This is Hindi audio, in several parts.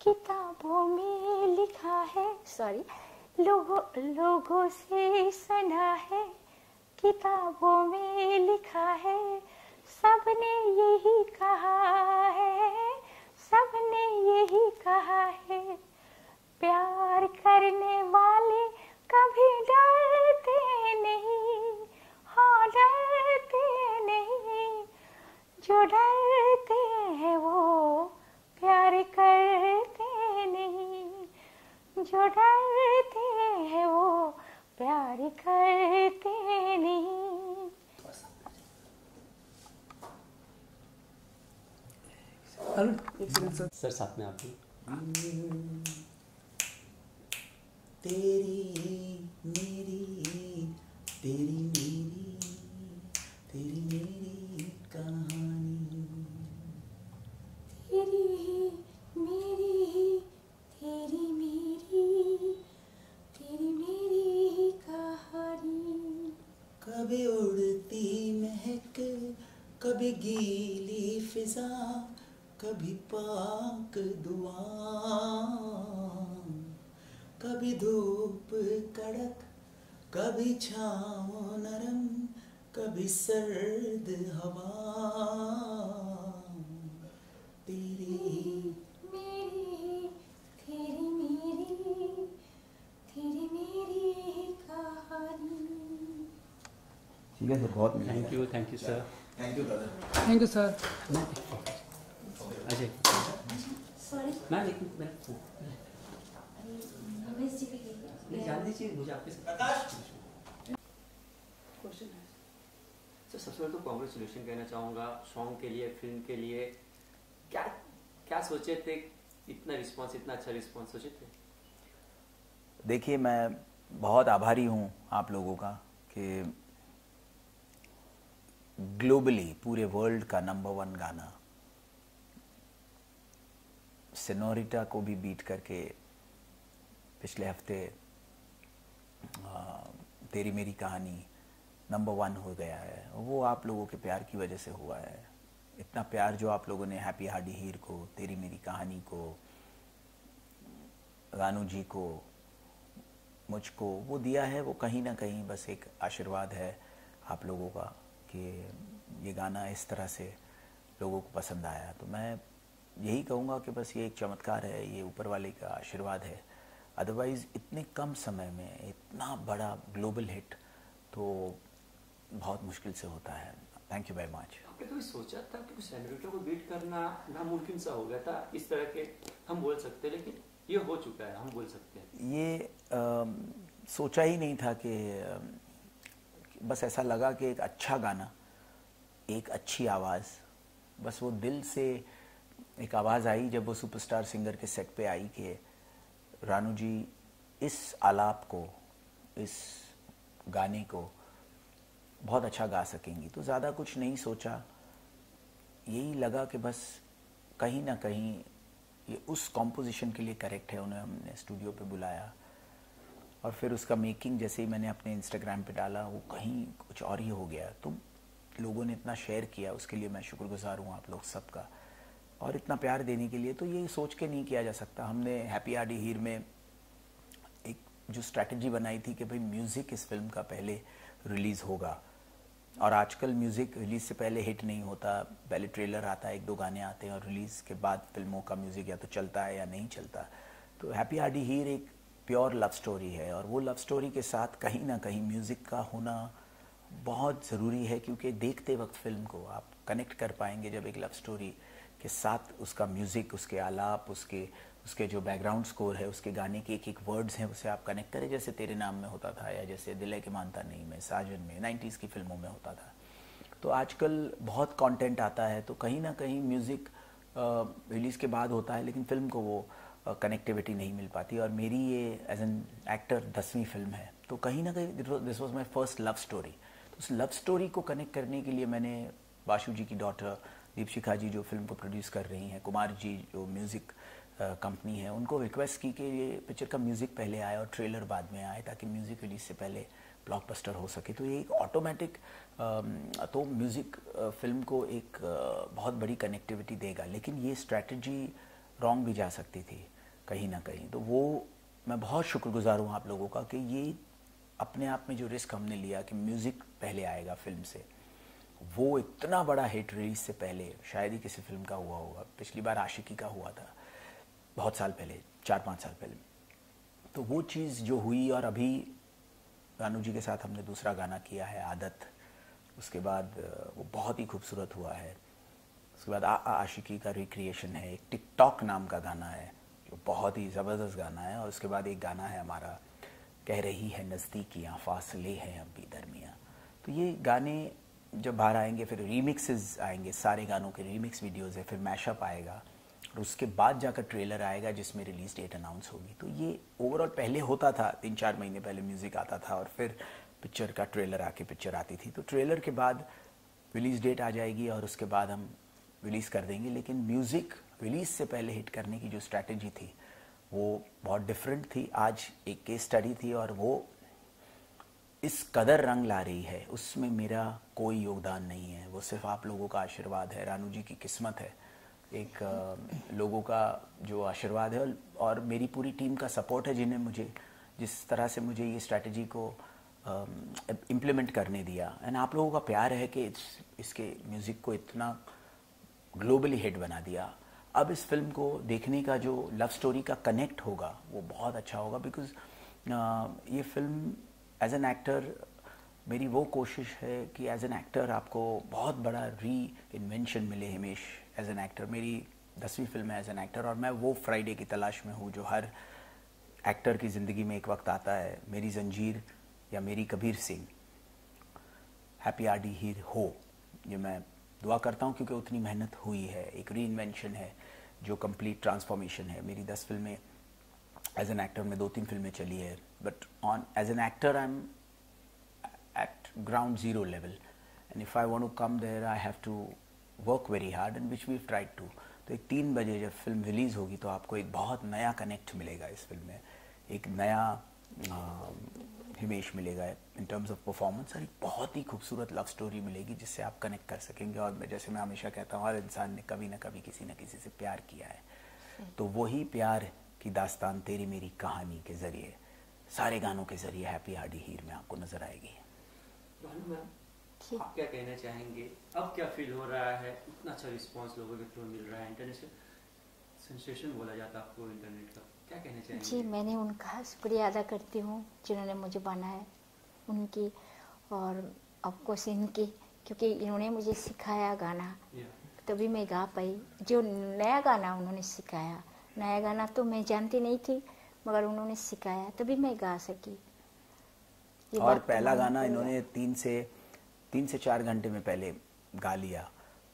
किताबों में लिखा है सॉरी लोगों लोगों से सुना है, किताबों में लिखा है, सबने यही कहा है, सबने यही कहा है, प्यार करने वाले कभी डरते नहीं हाँ डरते नहीं, जो डरते हैं वो प्यार करते नहीं जो डरते हैं वो प्यार करते नहीं। सर साथ में आप तेरी मेरी तेरी मेरी तेरी मेरी कहानी तेरी ही मेरी ही तेरी मेरी तेरी मेरी ही कहानी कभी उड़ती महक कभी गीली फिजा कभी पाक दुआ कभी धूप कड़क कभी छाँव नरम कभी सर्द हवा। तेरी मेरी तेरी मेरी तेरी मेरी कहानी। ठीक है सर बहुत thank you thank you sir thank you brother thank you sir Ajay sorry मैं लेकिन मैं के नहीं जान दीजिए मुझे आपके क्वेश्चन है सर सबसे पहले तो कॉन्ग्रेचुलेशन कहना चाहूँगा सॉन्ग के लिए फ़िल्म के लिए। क्या क्या सोचे थे? इतना रिस्पांस इतना अच्छा रिस्पांस सोचे थे? देखिए मैं बहुत आभारी हूँ आप लोगों का कि ग्लोबली पूरे वर्ल्ड का नंबर वन गाना। सिनोरिटा को भी बीट करके पिछले हफ़्ते तेरी मेरी कहानी नंबर वन हो गया है। वो आप लोगों के प्यार की वजह से हुआ है। इतना प्यार जो आप लोगों ने हैप्पी हार्डी हीर को, तेरी मेरी कहानी को, रानू जी को, मुझको, वो दिया है, वो कहीं ना कहीं बस एक आशीर्वाद है आप लोगों का। कि ये गाना इस तरह से लोगों को पसंद आया। तो मैं यही कहूँगा कि बस ये एक चमत्कार है ये ऊपर वाले का आशीर्वाद है। अदरवाइज़ इतने कम समय में इतना बड़ा ग्लोबल हिट तो बहुत मुश्किल से होता है। थैंक यू वेरी मच आपने कभी सोचा था कि सैनरिटो को बीट करना नामुमकिन सा हो गया था? इस तरह के हम बोल सकते लेकिन ये हो चुका है हम बोल सकते हैं। ये अम, सोचा ही नहीं था कि बस ऐसा लगा कि एक अच्छा गाना, एक अच्छी आवाज़। बस वो दिल से एक आवाज़ आई जब वो सुपरस्टार सिंगर के सेट पे आई कि रानू जी, इस आलाप को, इस गाने को बहुत अच्छा गा सकेंगी। तो ज़्यादा कुछ नहीं सोचा। यही लगा कि बस कहीं ना कहीं ये उस कॉम्पोजिशन के लिए करेक्ट है, उन्हें हमने स्टूडियो पे बुलाया। और फिर उसका मेकिंग जैसे ही मैंने अपने इंस्टाग्राम पे डाला, वो कहीं कुछ और ही हो गया। तो लोगों ने इतना शेयर किया, उसके लिए मैं शुक्रगुजार हूँ आप लोग सबका। और इतना प्यार देने के लिए तो ये सोच के नहीं किया जा सकता। हमने हैप्पी आडी हीर में एक जो स्ट्रैटेजी बनाई थी कि भाई म्यूज़िक इस फ़िल्म का पहले रिलीज़ होगा। और आजकल म्यूज़िक रिलीज़ से पहले हिट नहीं होता। पहले ट्रेलर आता है एक दो गाने आते हैं और रिलीज़ के बाद फ़िल्मों का म्यूज़िक या तो चलता है या नहीं चलता। तो हैप्पी आडी हीर एक प्योर लव स्टोरी है और वो लव स्टोरी के साथ कहीं ना कहीं म्यूज़िक का होना बहुत ज़रूरी है क्योंकि देखते वक्त फ़िल्म को आप कनेक्ट कर पाएँगे जब एक लव स्टोरी के साथ उसका म्यूज़िक, उसके आलाप, उसके उसके जो बैकग्राउंड स्कोर है, उसके गाने के एक एक वर्ड्स हैं, उसे आप कनेक्ट करें। जैसे तेरे नाम में होता था या जैसे दिल के मानता नहीं में, साजन में नाइन्टीज़ की फ़िल्मों में होता था। तो आजकल बहुत कंटेंट आता है तो कहीं ना कहीं म्यूज़िक रिलीज़ के बाद होता है, लेकिन फ़िल्म को वो कनेक्टिविटी नहीं मिल पाती और मेरी ये एज एन एक्टर दसवीं फ़िल्म है। तो कहीं ना कहीं this was my first love story तो उस लव स्टोरी को कनेक्ट करने के लिए मैंने बाशु जी की डॉटर दीपशिखा जी जो फ़िल्म को प्रोड्यूस कर रही हैं, कुमार जी जो म्यूज़िक कंपनी है, उनको रिक्वेस्ट की कि ये पिक्चर का म्यूज़िक पहले आए और ट्रेलर बाद में आए ताकि म्यूज़िक रिलीज़ से पहले ब्लॉकबस्टर हो सके। तो ये एक ऑटोमेटिक तो म्यूज़िक फ़िल्म को एक बहुत बड़ी कनेक्टिविटी देगा। लेकिन ये स्ट्रैटेजी रॉन्ग भी जा सकती थी। कहीं ना कहीं। तो वो मैं बहुत शुक्रगुजार हूँ आप लोगों का कि ये अपने आप में जो रिस्क हमने लिया कि म्यूज़िक पहले आएगा फ़िल्म से वो इतना बड़ा हिट रिलीज़ से पहले शायद ही किसी फ़िल्म का हुआ होगा। पिछली बार आशिकी का हुआ था बहुत साल पहले चार पाँच साल पहले। तो वो चीज़ जो हुई और अभी रानू जी के साथ हमने दूसरा गाना किया है आदत उसके बाद वो बहुत ही खूबसूरत हुआ है। उसके बाद आ, आ आशिकी का रिक्रिएशन है एक टिकटॉक नाम का गाना है। जो बहुत ही ज़बरदस्त गाना है और उसके बाद एक गाना है हमारा, कह रही है नज़दीकियाँ फासले हैं अभी दरमिया। तो ये गाने जब बाहर आएँगे, फिर रीमिक्सेस आएँगे, सारे गानों के रीमिक्स वीडियोस है, फिर मैशअप आएगा और उसके बाद जाकर ट्रेलर आएगा जिसमें रिलीज़ डेट अनाउंस होगी। तो ये ओवरऑल पहले होता था, तीन चार महीने पहले म्यूज़िक आता था और फिर पिक्चर का ट्रेलर आके पिक्चर आती थी। तो ट्रेलर के बाद रिलीज़ डेट आ जाएगी और उसके बाद हम रिलीज़ कर देंगे, लेकिन म्यूज़िक रिलीज़ से पहले हिट करने की जो स्ट्रैटेजी थी वो बहुत डिफरेंट थी। आज एक केस स्टडी थी और वो इस कदर रंग ला रही है। उसमें मेरा कोई योगदान नहीं है। वो सिर्फ़ आप लोगों का आशीर्वाद है। रानू जी की किस्मत है। एक लोगों का जो आशीर्वाद है और- मेरी पूरी टीम का सपोर्ट है जिन्हें मुझे जिस तरह से मुझे ये स्ट्रैटेजी को इम्प्लीमेंट करने दिया। एंड आप लोगों का प्यार है कि इस, इसके म्यूज़िक को इतना ग्लोबली हिट बना दिया। अब इस फ़िल्म को देखने का जो लव स्टोरी का कनेक्ट होगा, वो बहुत अच्छा होगा बिकॉज़ ये फ़िल्म एज एन एक्टर मेरी वो कोशिश है कि एज एन एक्टर आपको बहुत बड़ा री इन्वेंशन मिले हिमेश एज एन एक्टर मेरी दसवीं फ़िल्म है एज एन एक्टर और मैं वो फ्राइडे की तलाश में हूँ जो हर एक्टर की ज़िंदगी में एक वक्त आता है, मेरी जंजीर या मेरी Kabir Singh. Happy R D Heer हो ये मैं दुआ करता हूँ क्योंकि उतनी मेहनत हुई है। एक री है, जो कंप्लीट ट्रांसफॉर्मेशन है। मेरी दस फ़िल्में एज एन एक्टर में दो तीन फ़िल्में चली है but on as an actor I am at ground zero level. And if I want to come there, I have to work very hard, and which we've tried to. तो एक तीन बजे जब फ़िल्म रिलीज़ होगी तो आपको एक बहुत नया कनेक्ट मिलेगा इस फ़िल्म में। एक नया हिमेश मिलेगा इन टर्म्स ऑफ़ परफॉर्मेंस और एक बहुत ही खूबसूरत लव स्टोरी मिलेगी जिससे आप कनेक्ट कर सकेंगे। और मैं जैसे मैं हमेशा कहता हूँ हर इंसान ने कभी ना कभी किसी न किसी से प्यार किया है। तो वही प्यार की दास्तान तेरी मेरी कहानी के ज़रिए सारे गानों के ज़रिए हैप्पी आरडी हीर में आपको नज़र आएगी। भानु आप क्या कहना चाहेंगे? अब क्या फील हो रहा है? इतना अच्छा रिस्पांस लोगों के थ्रू मिल रहा है इंटरनेशनल सेंसेशन बोला जाता है आपको इंटरनेट का। क्या कहना जी मैंने उनका शुक्रिया अदा करती हूँ जिन्होंने मुझे बनाया उनकी और ऑफकोर्स इनकी क्योंकि इन्होंने मुझे सिखाया गाना। तभी मैं गा पाई। जो नया गाना उन्होंने सिखाया नया गाना तो मैं जानती नहीं थी मगर उन्होंने सिखाया तभी मैं गा सकी। और पहला गाना इन्होंने तीन से तीन से चार घंटे में पहले गा लिया।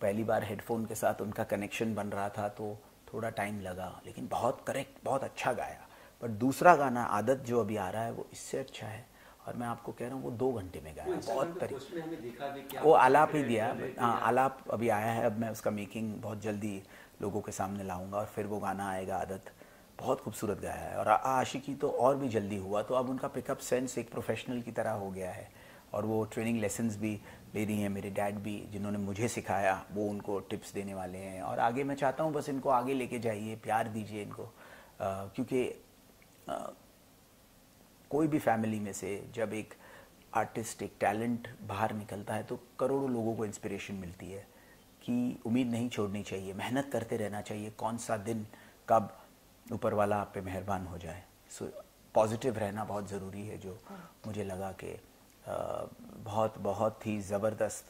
पहली बार हेडफोन के साथ उनका कनेक्शन बन रहा था तो थोड़ा टाइम लगा लेकिन बहुत करेक्ट बहुत अच्छा गाया। पर दूसरा गाना आदत जो अभी आ रहा है वो इससे अच्छा है। और मैं आपको कह रहा हूँ वो दो घंटे में गाया। बहुत पे तरी वो आलाप ही दिया। हाँ आलाप अभी आया है अब मैं उसका मेकिंग बहुत जल्दी लोगों के सामने लाऊँगा और फिर वो गाना आएगा आदत। बहुत खूबसूरत गाया है। और आशिकी तो और भी जल्दी हुआ तो अब उनका पिकअप सेंस एक प्रोफेशनल की तरह हो गया है। और वो ट्रेनिंग लेसन्स भी रही हैं मेरे डैड भी जिन्होंने मुझे सिखाया वो उनको टिप्स देने वाले हैं। और आगे मैं चाहता हूँ बस इनको आगे लेके जाइए प्यार दीजिए इनको। क्योंकि कोई भी फैमिली में से जब एक आर्टिस्ट एक टैलेंट बाहर निकलता है तो करोड़ों लोगों को इंस्पिरेशन मिलती है कि उम्मीद नहीं छोड़नी चाहिए मेहनत करते रहना चाहिए कौन सा दिन कब ऊपर वाला आप पे मेहरबान हो जाए। सो so, पॉजिटिव रहना बहुत ज़रूरी है जो मुझे लगा कि बहुत बहुत ही ज़बरदस्त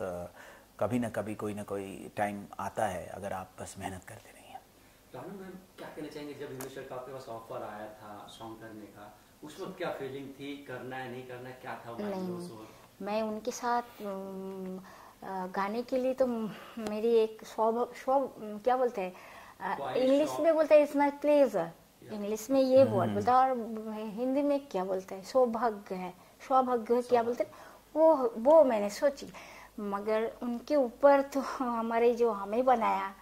कभी ना कभी कोई ना कोई टाइम आता है अगर आप बस मेहनत करते रहिए। रानू मैम क्या कहना चाहेंगे जब हिमेश सर का आपके पास ऑफ़र आया था सॉन्ग करने का उस वक्त क्या फीलिंग थी करना है नहीं करना है, क्या था नहीं मैं उनके साथ गाने के लिए तो मेरी एक स्व क्या बोलते हैं इंग्लिश में बोलते हैं इट्स माई प्लेजर इंग्लिश में ये। वर्ड बोलता है और हिंदी में क्या बोलते हैं सौभाग्य है। सौभाग्य क्या बोलते वो वो मैंने सोची मगर उनके ऊपर तो हमारे जो हमें बनाया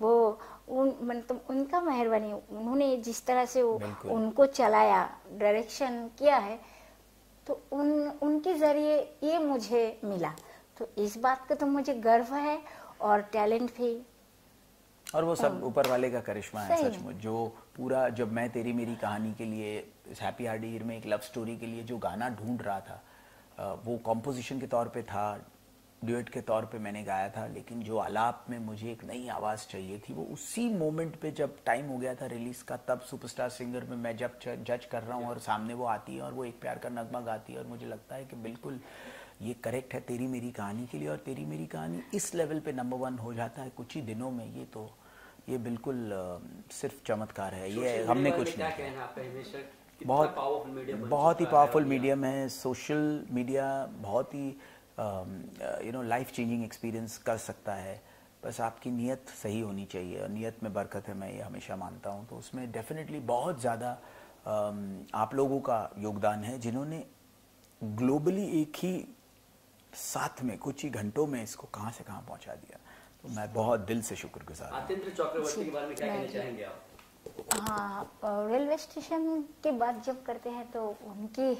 वो उन मतलब उनका मेहरबानी उन्होंने जिस तरह से वो उनको चलाया डायरेक्शन किया है तो उन उनके ज़रिए ये मुझे मिला। तो इस बात का तो मुझे गर्व है और टैलेंट भी। और वो सब ऊपर वाले का करिश्मा है सचमुच। जो पूरा जब मैं तेरी मेरी कहानी के लिए इस हैप्पी आर्डीर में एक लव स्टोरी के लिए जो गाना ढूंढ रहा था वो कॉम्पोजिशन के तौर पे था ड्यूएट के तौर पे मैंने गाया था लेकिन जो आलाप में मुझे एक नई आवाज़ चाहिए थी वो उसी मोमेंट पे जब टाइम हो गया था रिलीज़ का तब सुपरस्टार सिंगर में मैं जब जज कर रहा हूँ और सामने वो आती है और वो एक प्यार का नगमा गाती है और मुझे लगता है कि बिल्कुल ये करेक्ट है तेरी मेरी कहानी के लिए और तेरी मेरी कहानी इस लेवल पे नंबर वन हो जाता है कुछ ही दिनों में ये तो ये बिल्कुल सिर्फ़ चमत्कार है। ये हमने कुछ नहीं किया बहुत बहुत ही पावरफुल मीडियम है। सोशल मीडिया बहुत ही you know life changing experience कर सकता है। बस आपकी नीयत सही होनी चाहिए। और नीयत में बरकत है मैं ये हमेशा मानता हूँ। तो उसमें डेफिनेटली बहुत ज़्यादा आप लोगों का योगदान है जिन्होंने ग्लोबली एक ही साथ में कुछ ही घंटों में इसको कहाँ से कहाँ पहुँचा दिया। तो मैं बहुत दिल से शुक्रगुजार हूँ। चक्रवर्ती के बारे में क्या कहना चाहेंगे आप? हाँ रेलवे स्टेशन के बाद जब करते हैं तो उनकी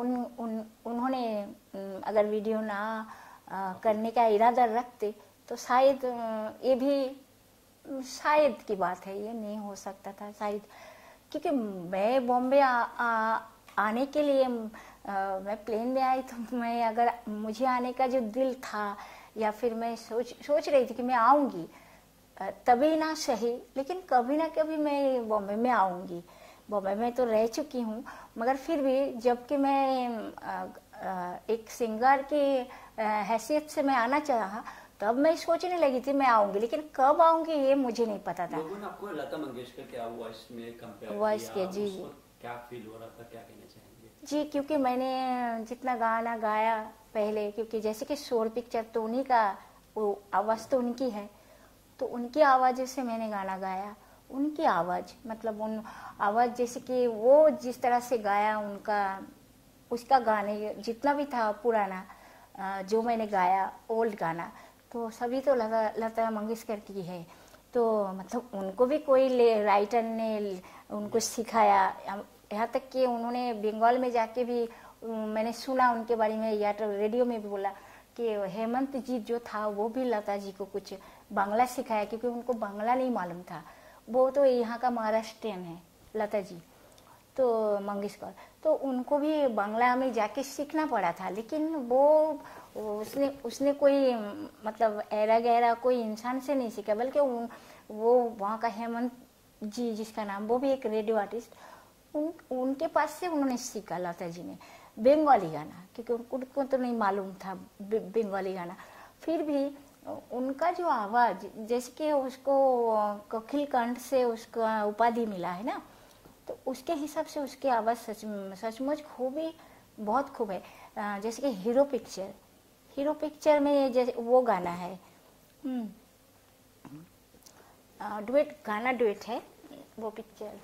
उन उन उन्होंने अगर वीडियो ना अ, करने का इरादा रखते तो शायद ये भी शायद की बात है ये नहीं हो सकता था शायद। क्योंकि मैं बॉम्बे आ, आ, आने के लिए अ, मैं प्लेन में आई तो मैं अगर मुझे आने का जो दिल था या फिर मैं सोच सोच रही थी कि मैं आऊँगी। तभी ना सही लेकिन कभी ना कभी मैं बॉम्बे में आऊँगी। बॉम्बे में तो रह चुकी हूँ मगर फिर भी जबकि मैं एक सिंगर की हैसियत से मैं आना चाहा तब मैं सोचने लगी थी मैं आऊँगी लेकिन कब आऊँगी ये मुझे नहीं पता था। लोगों ने आपको लता मंगेशकर के वॉइस में कंपेयर किया के, जी, क्या फील हो रहा था क्या कहना चाहेंगे? जी क्योंकि मैंने जितना गाना गाया पहले, क्योंकि जैसे कि शोर पिक्चर तो उन्हीं का, वो आवाज़ तो उनकी है। तो उनकी आवाज़ से मैंने गाना गाया, उनकी आवाज़ मतलब उन आवाज़ जैसे कि वो जिस तरह से गाया उनका, उसका गाने, जितना भी था पुराना जो मैंने गाया, ओल्ड गाना तो सभी तो लता लता मंगेशकर की है। तो मतलब उनको भी कोई ले- राइटर ने उनको सिखाया। यहाँ तक कि उन्होंने बंगाल में जाके भी मैंने सुना उनके बारे में, या तो रेडियो में भी बोला कि हेमंत जी जो था, वो भी लता जी को कुछ बांग्ला सिखाया, क्योंकि उनको बांग्ला नहीं मालूम था। वो तो यहाँ का महाराष्ट्रियन है, लता जी। तो मंगेशकर तो उनको भी बांग्ला में जाके सीखना पड़ा था, लेकिन वो, उसने उसने कोई मतलब ऐरा गहरा कोई इंसान से नहीं सीखा, बल्कि वो वहाँ का हेमंत जी जिसका नाम, वो भी एक रेडियो आर्टिस्ट, उन, उनके पास से उन्होंने सीखा लता जी ने। बंगाली गाना, क्योंकि उनको तो नहीं मालूम था बंगाली गाना। फिर भी उनका जो आवाज़, जैसे कि उसको कखिल कंठ से उसका उपाधि मिला, है ना? तो उसके हिसाब से उसकी आवाज़ सच, सचमुच खूब ही, बहुत खूब है। जैसे कि हीरो पिक्चर हीरो पिक्चर में जैसे, वो गाना है। डुएट, गाना डुएट है, वो पिक्चर।